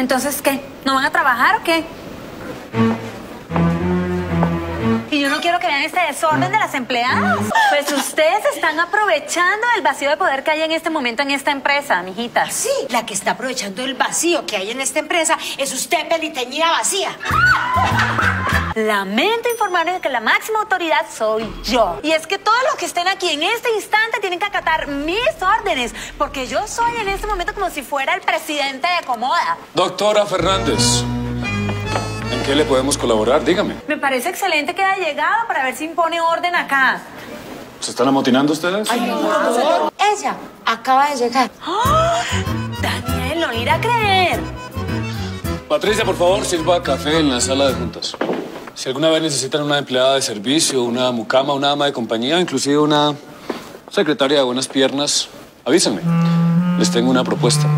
Entonces, ¿qué? ¿No van a trabajar o qué? Y yo no quiero que vean este desorden de las empleadas. Pues ustedes están aprovechando el vacío de poder que hay en este momento en esta empresa, mijitas. Sí, la que está aprovechando el vacío que hay en esta empresa es usted, peliteñida vacía. Lamento informarles que la máxima autoridad soy yo. Y es que todos los que estén aquí en este instante tienen que acatar mis órdenes, porque yo soy en este momento como si fuera el presidente de Comoda. Doctora Fernández, ¿en qué le podemos colaborar? Dígame. Me parece excelente que haya llegado para ver si impone orden acá. ¿Se están amotinando ustedes? Ella acaba de llegar. ¡Ah! Daniel, no le irá a creer. Patricia, por favor, sirva café en la sala de juntas. Si alguna vez necesitan una empleada de servicio, una mucama, una ama de compañía, inclusive una secretaria de buenas piernas, avísenme. Les tengo una propuesta.